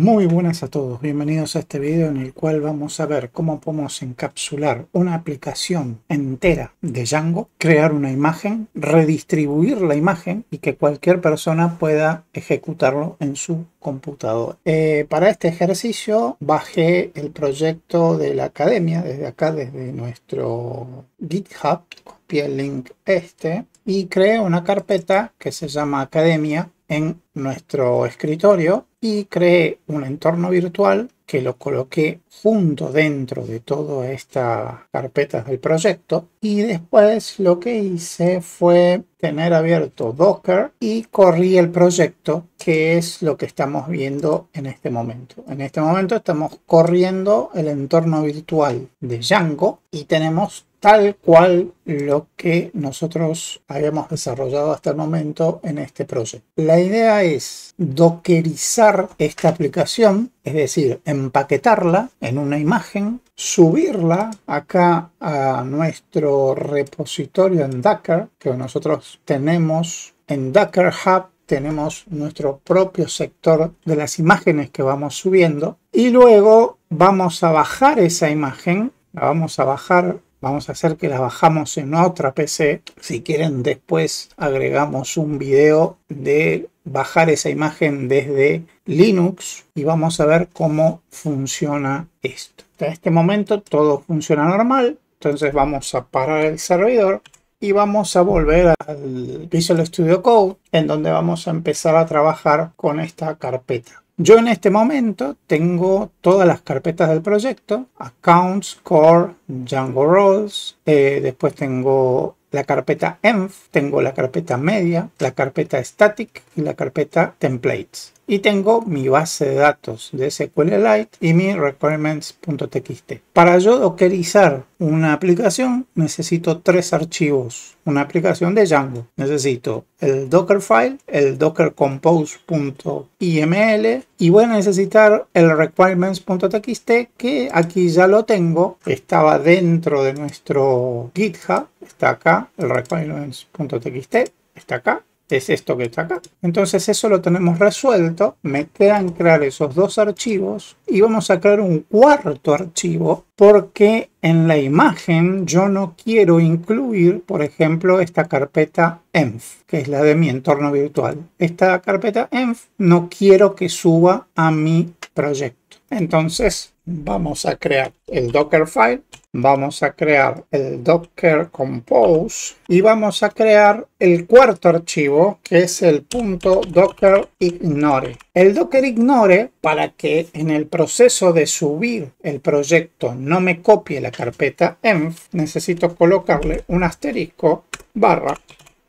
Muy buenas a todos, bienvenidos a este video en el cual vamos a ver cómo podemos encapsular una aplicación entera de Django, crear una imagen, redistribuir la imagen y que cualquier persona pueda ejecutarlo en su computador. Eh, para este ejercicio bajé el proyecto de la academia desde acá, desde nuestro GitHub, copié el link este y creé una carpeta que se llama academia en nuestro escritorio y creé un entorno virtual que lo coloqué junto dentro de todas estas carpetas del proyecto y después lo que hice fue tener abierto Docker y corrí el proyecto que es lo que estamos viendo en este momento. En este momento estamos corriendo el entorno virtual de Django y tenemos tal cual lo que nosotros habíamos desarrollado hasta el momento en este proyecto. La idea es dockerizar esta aplicación, es decir, empaquetarla en una imagen, subirla acá a nuestro repositorio en Docker, que nosotros tenemos en Docker Hub tenemos nuestro propio sector de las imágenes que vamos subiendo y luego vamos a bajar esa imagen, la vamos a bajar Vamos a hacer que la bajamos en otra PC. Si quieren después agregamos un video de bajar esa imagen desde Linux y vamos a ver cómo funciona esto. Hasta este momento todo funciona normal. Entonces vamos a parar el servidor y vamos a volver al Visual Studio Code en donde vamos a empezar a trabajar con esta carpeta. Yo en este momento tengo todas las carpetas del proyecto, Accounts, Core, Django Roles, eh, después tengo la carpeta env, tengo la carpeta media, la carpeta static y la carpeta templates y tengo mi base de datos de SQLite y mi requirements.txt. Para yo dockerizar una aplicación necesito tres archivos. Una aplicación de Django. Necesito el Dockerfile, el dockercompose.iml y voy a necesitar el requirements.txt que aquí ya lo tengo. Estaba dentro de nuestro GitHub. Está acá el requirements.txt. Está acá es esto que está acá. Entonces eso lo tenemos resuelto. Me quedan crear esos dos archivos y vamos a crear un cuarto archivo porque en la imagen yo no quiero incluir, por ejemplo, esta carpeta env, que es la de mi entorno virtual. Esta carpeta env no quiero que suba a mi proyecto. Entonces vamos a crear el Dockerfile, vamos a crear el Docker Compose y vamos a crear el cuarto archivo que es el punto Docker Ignore. El Docker Ignore para que en el proceso de subir el proyecto no me copie la carpeta env, necesito colocarle un asterisco barra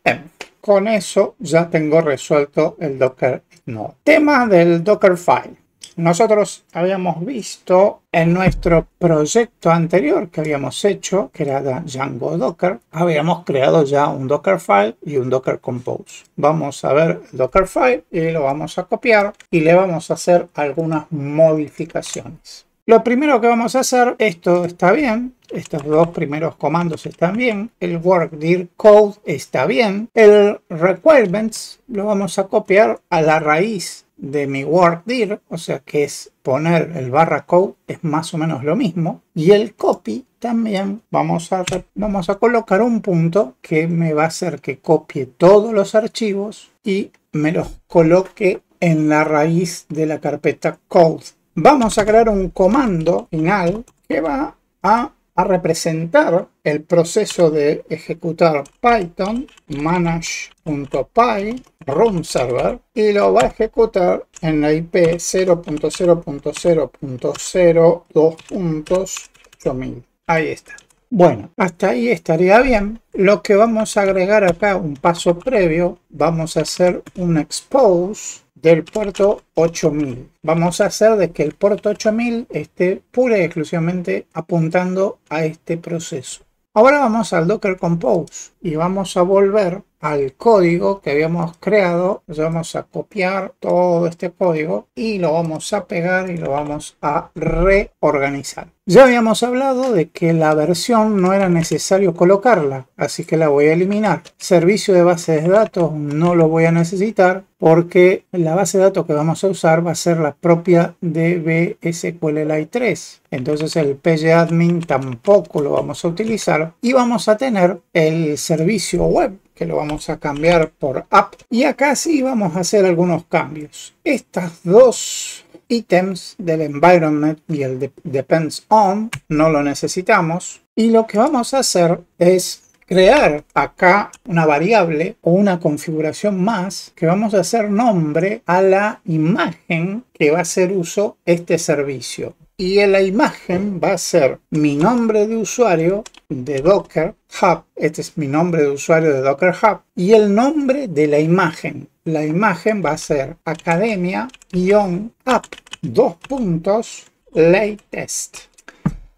env. Con eso ya tengo resuelto el Docker Ignore. Tema del Dockerfile nosotros habíamos visto en nuestro proyecto anterior que habíamos hecho, que era Django Docker, habíamos creado ya un Dockerfile y un Docker Compose. Vamos a ver el Dockerfile y lo vamos a copiar y le vamos a hacer algunas modificaciones. Lo primero que vamos a hacer, esto está bien, estos dos primeros comandos están bien, el work dir code está bien, el requirements lo vamos a copiar a la raíz de mi dir, o sea que es poner el barra code, es más o menos lo mismo. Y el copy también vamos a, vamos a colocar un punto que me va a hacer que copie todos los archivos y me los coloque en la raíz de la carpeta code. Vamos a crear un comando final que va a a representar el proceso de ejecutar Python manage.py run server y lo va a ejecutar en la IP 0.0.0.02.8000. Ahí está. Bueno, hasta ahí estaría bien. Lo que vamos a agregar acá, un paso previo, vamos a hacer un expose del puerto 8000. Vamos a hacer de que el puerto 8000 esté pura y exclusivamente apuntando a este proceso. Ahora vamos al Docker Compose. Y vamos a volver al código que habíamos creado. Vamos a copiar todo este código y lo vamos a pegar y lo vamos a reorganizar. Ya habíamos hablado de que la versión no era necesario colocarla, así que la voy a eliminar. Servicio de base de datos no lo voy a necesitar porque la base de datos que vamos a usar va a ser la propia de BSQLite 3. Entonces el pgadmin tampoco lo vamos a utilizar y vamos a tener el servicio web que lo vamos a cambiar por app. Y acá sí vamos a hacer algunos cambios. Estas dos ítems del environment y el depends on no lo necesitamos. Y lo que vamos a hacer es crear acá una variable o una configuración más que vamos a hacer nombre a la imagen que va a hacer uso este servicio y en la imagen va a ser mi nombre de usuario de Docker Hub, este es mi nombre de usuario de Docker Hub, y el nombre de la imagen. La imagen va a ser academia-app, dos puntos, latest.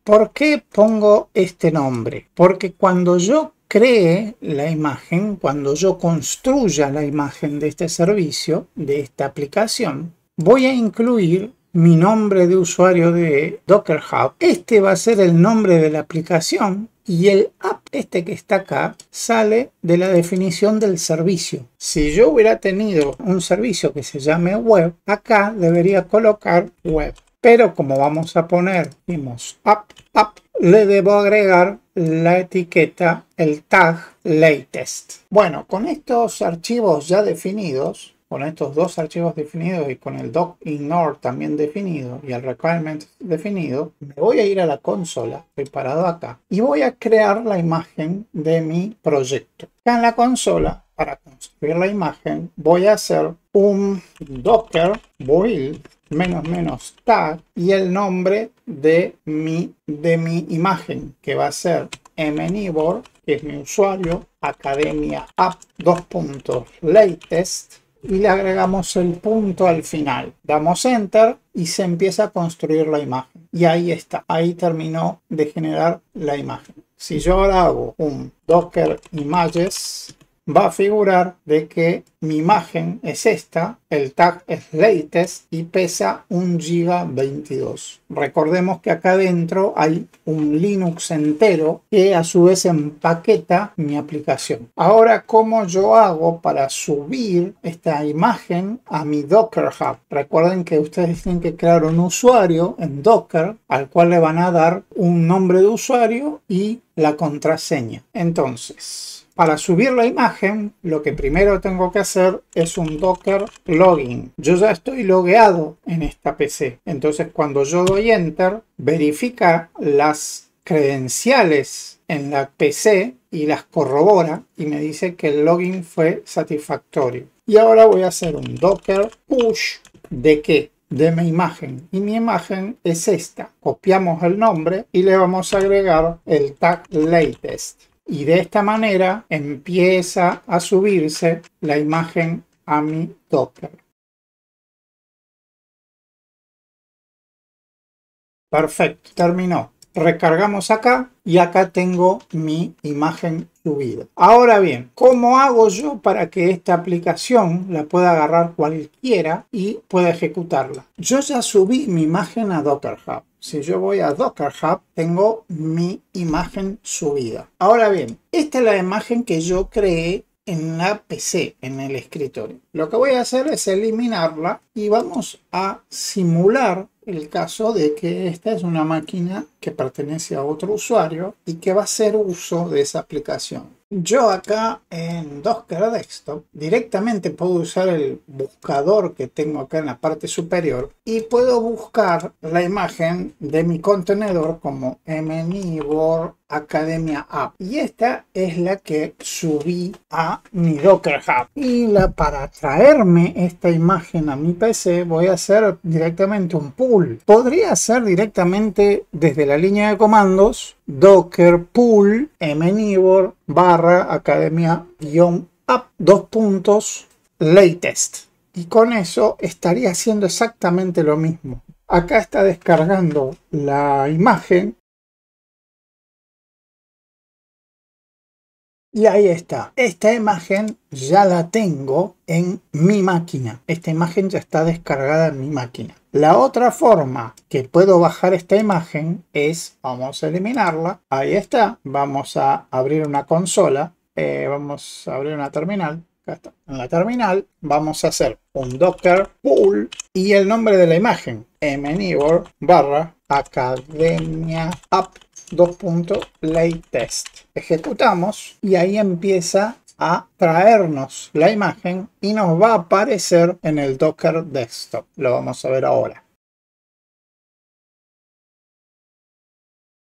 ¿Por qué pongo este nombre? Porque cuando yo cree la imagen, cuando yo construya la imagen de este servicio, de esta aplicación, voy a incluir mi nombre de usuario de Docker Hub. Este va a ser el nombre de la aplicación y el app este que está acá sale de la definición del servicio. Si yo hubiera tenido un servicio que se llame web, acá debería colocar web. Pero como vamos a poner, dimos app, app, le debo agregar la etiqueta, el tag latest. Bueno, con estos archivos ya definidos, con estos dos archivos definidos y con el doc ignore también definido y el requirement definido, me voy a ir a la consola, estoy parado acá, y voy a crear la imagen de mi proyecto. Acá en la consola, para construir la imagen, voy a hacer un docker build menos menos tag y el nombre de mi, de mi imagen que va a ser mnibor que es mi usuario academia app 2. latest y le agregamos el punto al final. Damos enter y se empieza a construir la imagen. Y ahí está, ahí terminó de generar la imagen. Si yo ahora hago un docker images va a figurar de que mi imagen es esta, el tag es latest y pesa 1 giga 22. Recordemos que acá adentro hay un Linux entero que a su vez empaqueta mi aplicación. Ahora, ¿cómo yo hago para subir esta imagen a mi Docker Hub? Recuerden que ustedes tienen que crear un usuario en Docker al cual le van a dar un nombre de usuario y la contraseña. Entonces, para subir la imagen, lo que primero tengo que hacer es un docker login. Yo ya estoy logueado en esta PC. Entonces cuando yo doy enter, verifica las credenciales en la PC y las corrobora y me dice que el login fue satisfactorio. Y ahora voy a hacer un docker push de qué? de mi imagen y mi imagen es esta copiamos el nombre y le vamos a agregar el tag latest y de esta manera empieza a subirse la imagen a mi Docker. Perfecto, terminó. Recargamos acá y acá tengo mi imagen subida. Ahora bien, ¿cómo hago yo para que esta aplicación la pueda agarrar cualquiera y pueda ejecutarla? Yo ya subí mi imagen a Docker Hub. Si yo voy a Docker Hub, tengo mi imagen subida. Ahora bien, esta es la imagen que yo creé en la PC, en el escritorio. Lo que voy a hacer es eliminarla y vamos a simular el caso de que esta es una máquina que pertenece a otro usuario y que va a hacer uso de esa aplicación. Yo acá en Docker Desktop directamente puedo usar el buscador que tengo acá en la parte superior y puedo buscar la imagen de mi contenedor como mnibor Academia App. Y esta es la que subí a mi Docker Hub. Y la, para traerme esta imagen a mi PC voy a hacer directamente un pull podría hacer directamente desde la línea de comandos docker pull mnibor barra academia app dos puntos latest. Y con eso estaría haciendo exactamente lo mismo. Acá está descargando la imagen Y ahí está. Esta imagen ya la tengo en mi máquina. Esta imagen ya está descargada en mi máquina. La otra forma que puedo bajar esta imagen es, vamos a eliminarla. Ahí está. Vamos a abrir una consola. Eh, vamos a abrir una terminal. Acá En la terminal vamos a hacer un docker pull y el nombre de la imagen mnibor barra academia app 2.latest. Ejecutamos y ahí empieza a traernos la imagen y nos va a aparecer en el Docker Desktop. Lo vamos a ver ahora.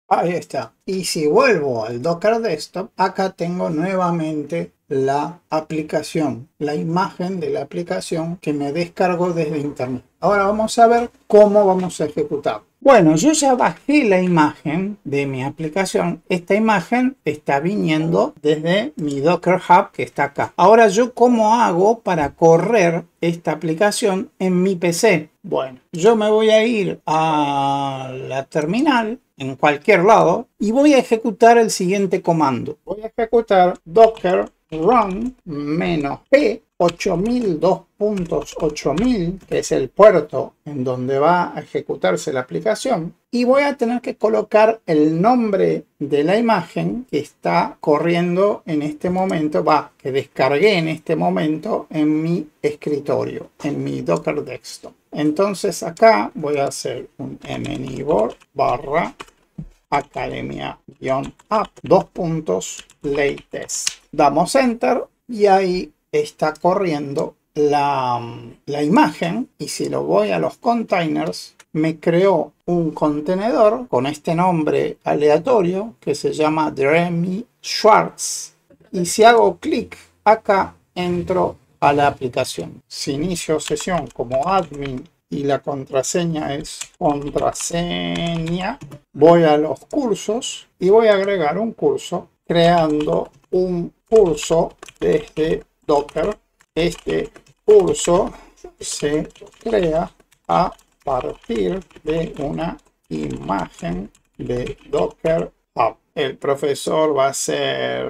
Ahí está. Y si vuelvo al Docker Desktop, acá tengo nuevamente la aplicación, la imagen de la aplicación que me descargo desde internet. Ahora vamos a ver cómo vamos a ejecutar. Bueno, yo ya bajé la imagen de mi aplicación. Esta imagen está viniendo desde mi Docker Hub que está acá. Ahora yo cómo hago para correr esta aplicación en mi PC. Bueno, yo me voy a ir a la terminal en cualquier lado y voy a ejecutar el siguiente comando. Voy a ejecutar docker run menos p 8002.8000, que es el puerto en donde va a ejecutarse la aplicación, y voy a tener que colocar el nombre de la imagen que está corriendo en este momento, va, que descargué en este momento en mi escritorio, en mi Docker Desktop. Entonces acá voy a hacer un mnibor barra academia-app, dos puntos, latest. Damos enter y ahí está corriendo la, la imagen y si lo voy a los containers me creó un contenedor con este nombre aleatorio que se llama Dremi Schwartz y si hago clic acá entro a la aplicación. Si inicio sesión como admin y la contraseña es contraseña, voy a los cursos y voy a agregar un curso creando un curso desde Docker. Este curso se crea a partir de una imagen de Docker Hub. El profesor va a ser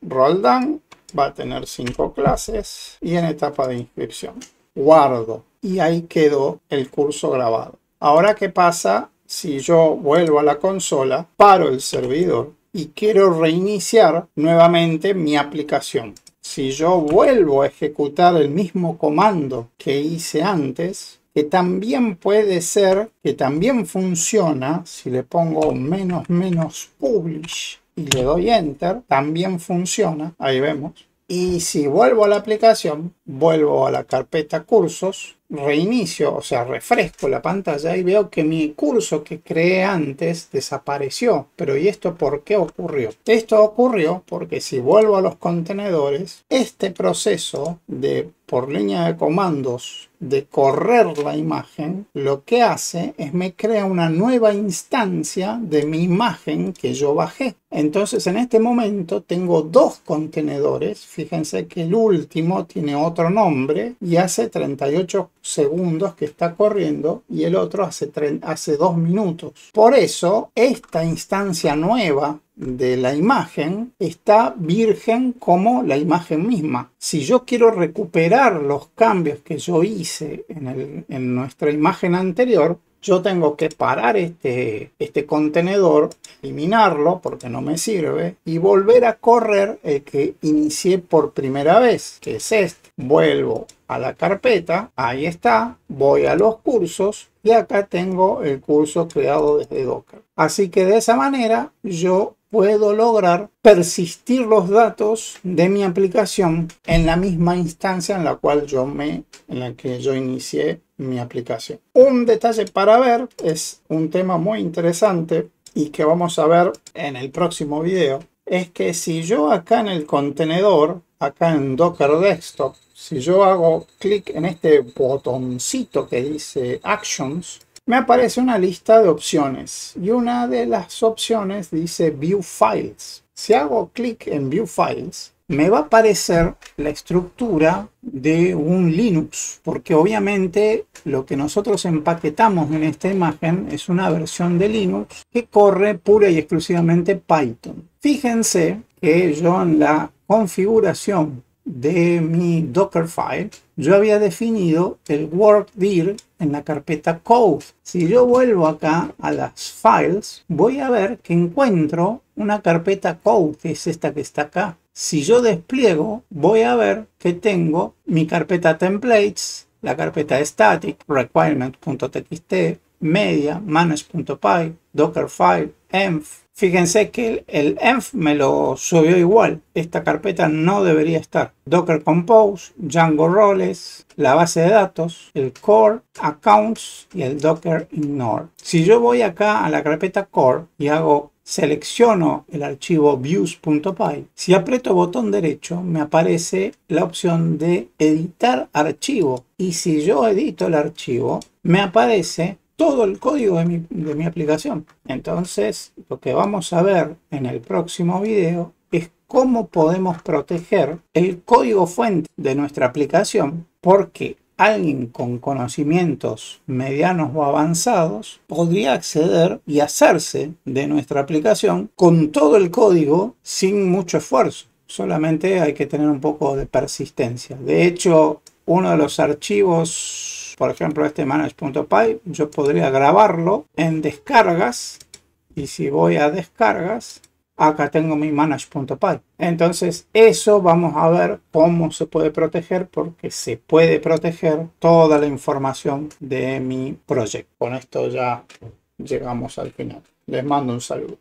Roldán, va a tener cinco clases y en etapa de inscripción. Guardo y ahí quedó el curso grabado. Ahora, ¿qué pasa si yo vuelvo a la consola, paro el servidor y quiero reiniciar nuevamente mi aplicación? Si yo vuelvo a ejecutar el mismo comando que hice antes, que también puede ser, que también funciona, si le pongo menos menos publish y le doy enter, también funciona, ahí vemos. Y si vuelvo a la aplicación, vuelvo a la carpeta cursos, reinicio, o sea, refresco la pantalla y veo que mi curso que creé antes desapareció. Pero ¿y esto por qué ocurrió? Esto ocurrió porque si vuelvo a los contenedores, este proceso de por línea de comandos de correr la imagen, lo que hace es me crea una nueva instancia de mi imagen que yo bajé. Entonces en este momento tengo dos contenedores. Fíjense que el último tiene otro nombre y hace 38 segundos que está corriendo y el otro hace, hace dos minutos. Por eso esta instancia nueva de la imagen está virgen como la imagen misma. Si yo quiero recuperar los cambios que yo hice en, en nuestra imagen anterior, yo tengo que parar este, este contenedor, eliminarlo porque no me sirve y volver a correr el que inicié por primera vez, que es este. Vuelvo a la carpeta, ahí está, voy a los cursos y acá tengo el curso creado desde Docker. Así que de esa manera yo puedo lograr persistir los datos de mi aplicación en la misma instancia en la cual yo me en la que yo inicié mi aplicación. Un detalle para ver es un tema muy interesante y que vamos a ver en el próximo video es que si yo acá en el contenedor, acá en Docker Desktop, si yo hago clic en este botoncito que dice Actions, me aparece una lista de opciones y una de las opciones dice View Files. Si hago clic en View Files, me va a aparecer la estructura de un Linux, porque obviamente lo que nosotros empaquetamos en esta imagen es una versión de Linux que corre pura y exclusivamente Python. Fíjense que yo en la configuración de mi Dockerfile, yo había definido el workdir en la carpeta code. Si yo vuelvo acá a las files, voy a ver que encuentro una carpeta code, que es esta que está acá. Si yo despliego, voy a ver que tengo mi carpeta templates, la carpeta static, requirement.txt, media, manage.py, dockerfile, env. Fíjense que el, env me lo subió igual. Esta carpeta no debería estar. Docker Compose, Django Roles, la base de datos, el core, accounts y el Docker Ignore. Si yo voy acá a la carpeta core y hago selecciono el archivo views.py, si aprieto botón derecho me aparece la opción de editar archivo y si yo edito el archivo me aparece todo el código de mi, aplicación. Entonces lo que vamos a ver en el próximo video es cómo podemos proteger el código fuente de nuestra aplicación porque alguien con conocimientos medianos o avanzados podría acceder y hacerse de nuestra aplicación con todo el código sin mucho esfuerzo. Solamente hay que tener un poco de persistencia. De hecho, uno de los por ejemplo este manage.py, yo podría grabarlo en descargas y si voy a descargas acá tengo mi manage.py. Entonces eso vamos a ver cómo se puede proteger porque se puede proteger toda la información de mi proyecto. Con esto ya llegamos al final. Les mando un saludo.